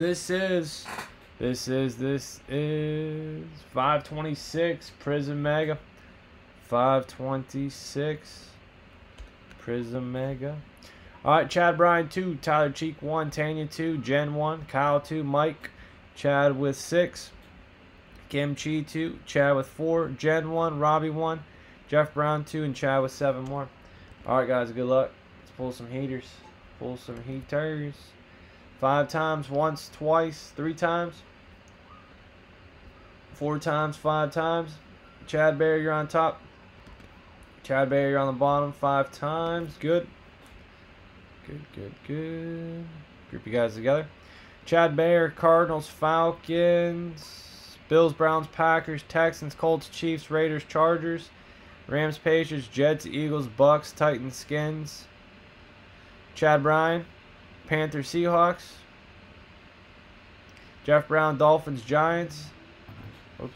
This is, this is, this is 526 Prizm Mega. 526 Prizm Mega. All right, Chad Bryan 2, Tyler Cheek 1, Tanya 2, Jen 1, Kyle 2, Mike, Chad with 6, Kim Chi 2, Chad with 4, Jen 1, Robbie 1, Jeff Brown 2, and Chad with 7 more. All right, guys, good luck. Let's pull some heaters. Pull some heaters. Five times, once, twice, three times. Four times, five times. Chad Bear, you're on top. Chad Bear, you're on the bottom five times. Good. Good, good, good. Group you guys together. Chad Bear, Cardinals, Falcons, Bills, Browns, Packers, Texans, Colts, Chiefs, Raiders, Chargers, Rams, Patriots, Jets, Eagles, Bucks, Titans, Skins. Chad Bryan, Panthers, Seahawks. Jeff Brown, Dolphins, Giants. Oops.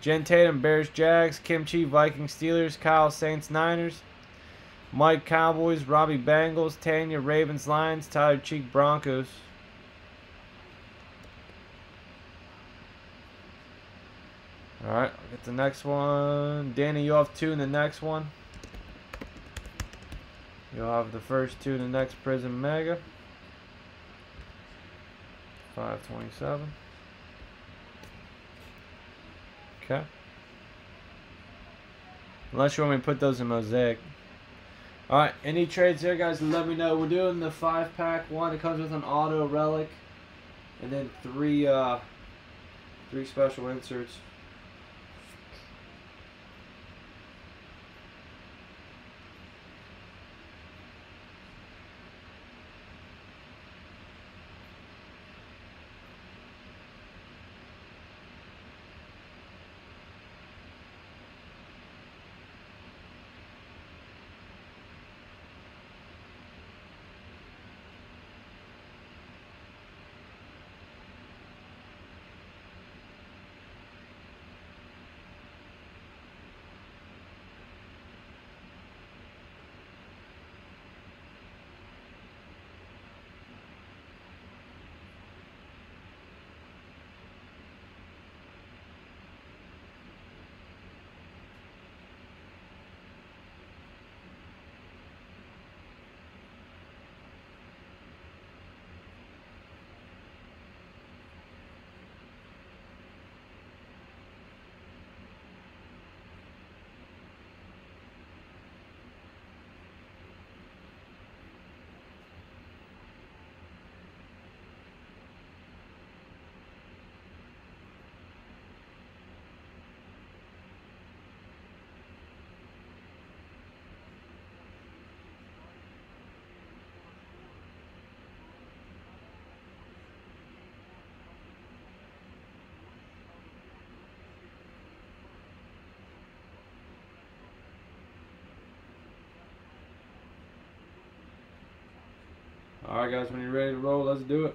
Jen Tatum, Bears, Jags. Kim Chi, Vikings, Steelers. Kyle, Saints, Niners. Mike, Cowboys. Robbie, Bengals. Tanya, Ravens, Lions. Tyler Cheek, Broncos. Alright, I'll get the next one. Danny, you have two in the next one. You'll have the first two in the next Prizm Mega. 527. Okay. Unless you want me to put those in Mosaic. Alright, any trades here, guys, let me know. We're doing the five pack one. It comes with an auto relic. And then three uh three special inserts. Alright guys, when you're ready to roll, let's do it.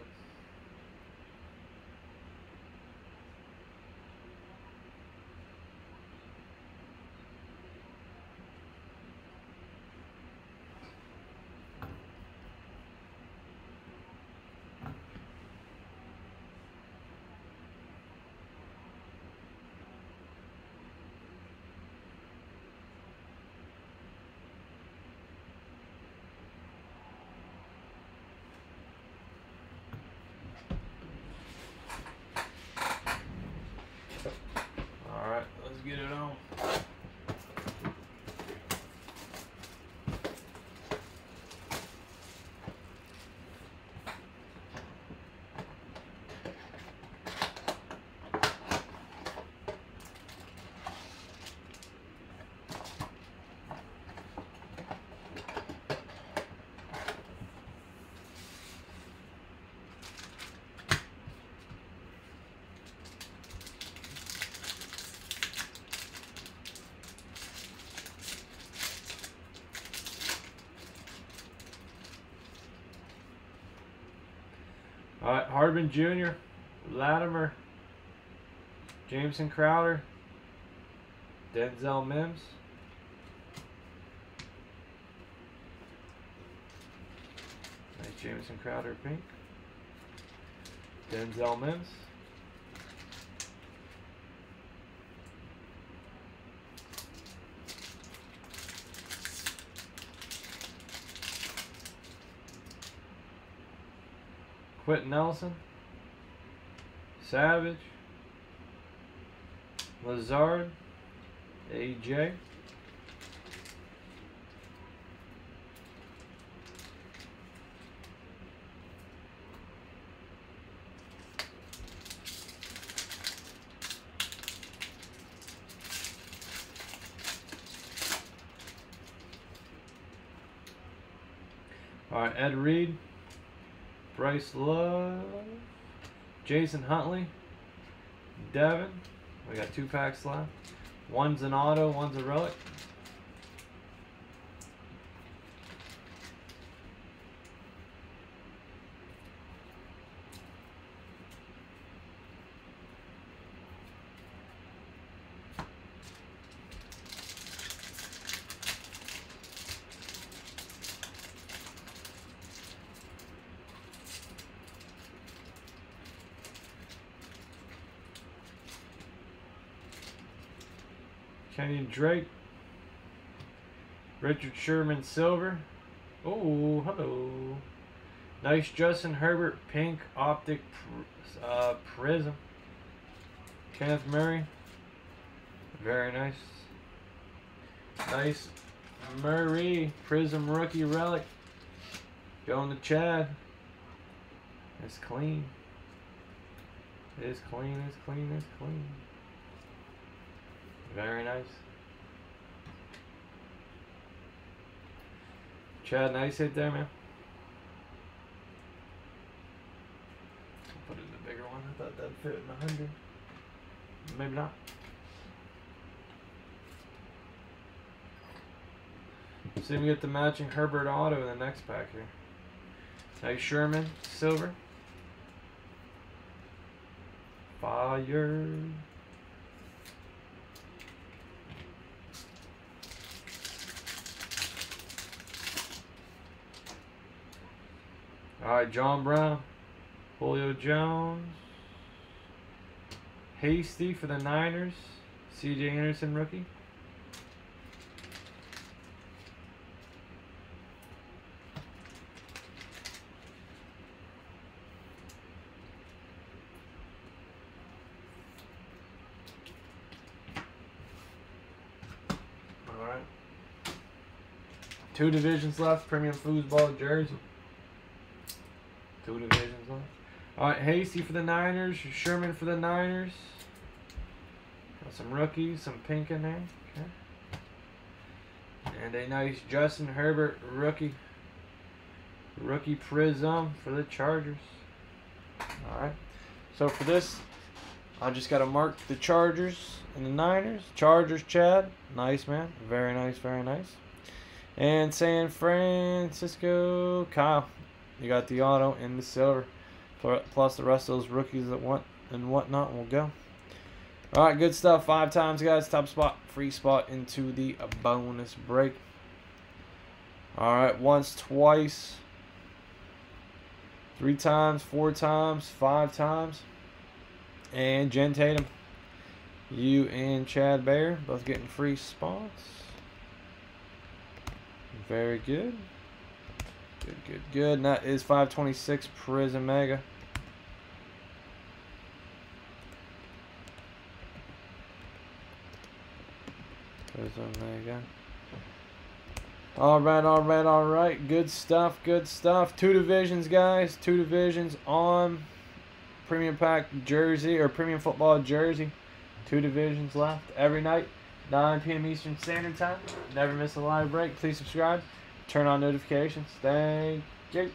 Alright, let's get it on. Alright, Harbin Jr., Latimer, Jameson Crowder, Denzel Mims. Nice Jameson Crowder pink. Denzel Mims. Quenton Nelson. Savage. Lazard. AJ. All right, Ed Reed, Bryce Love, Jason Huntley, Devin. We got two packs left. One's an auto, one's a relic. Kenny Drake. Richard Sherman Silver. Oh, hello. Nice Justin Herbert Pink Optic pr uh, Prizm. Kenneth Murray. Very nice. Nice Murray Prizm Rookie Relic. Going to Chad. It's clean. It's clean, it's clean, it's clean. Very nice. Chad, nice hit there, man. Put it in the bigger one. I thought that'd fit in a hundred. Maybe not. See if we get the matching Herbert Auto in the next pack here. Nice Sherman, silver. Fire. All right, John Brown, Julio Jones, Hasty for the Niners, C.J. Anderson rookie. All right. Two divisions left, premium foosball jersey. Two divisions left. All right, Hasty for the Niners, Sherman for the Niners. Got some rookies, some pink in there. Okay. And a nice Justin Herbert rookie. Rookie Prizm for the Chargers. All right. So for this, I just got to mark the Chargers and the Niners. Chargers, Chad. Nice, man. Very nice, very nice. And San Francisco, Kyle. You got the auto and the silver, plus the rest of those rookies that want and whatnot will go. All right, good stuff. Five times, guys. Top spot, free spot into the bonus break. All right, once, twice, three times, four times, five times. And Jen Tatum, you and Chad Bear both getting free spots. Very good. Good, good, good. And that is 526 Prizm Mega. Prizm Mega. All right, all right, all right. Good stuff, good stuff. Two divisions, guys. Two divisions on Premium Pack Jersey or Premium Football Jersey. Two divisions left every night, 9 p.m. Eastern Standard Time. Never miss a live break. Please subscribe. Turn on notifications. Thank you.